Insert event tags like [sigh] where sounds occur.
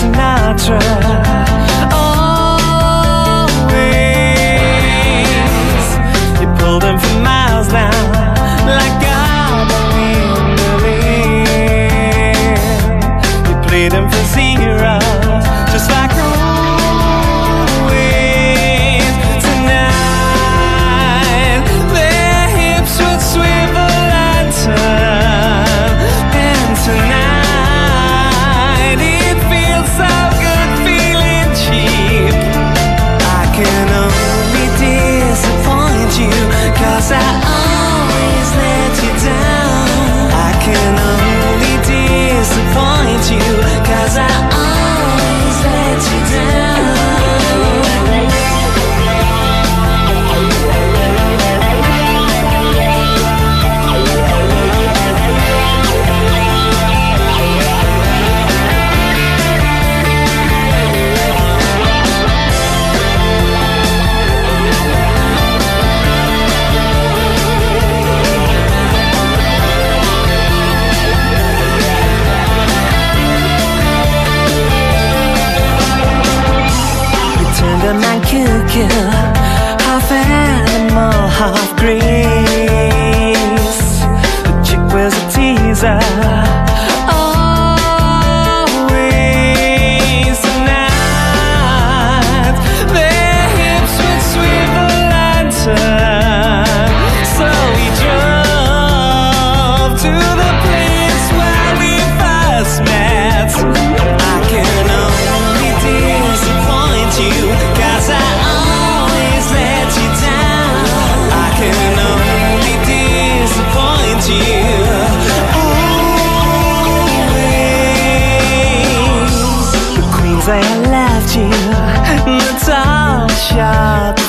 Sinatra. half animal, half grace. The chick was a teaser. Always night. Their hips would sweep the lantern say I loved you. [laughs] Natasha, the